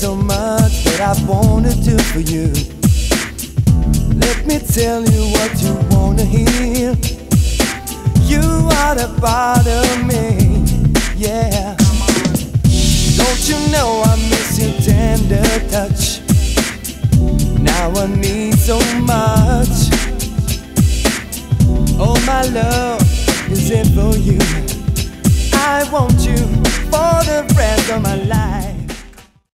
so much that I wanna do for you. Let me tell you what you wanna hear. You are the part of me, yeah. Don't you know I miss your tender touch? Now I need so much. Oh, my love is it for you. I want you of my life.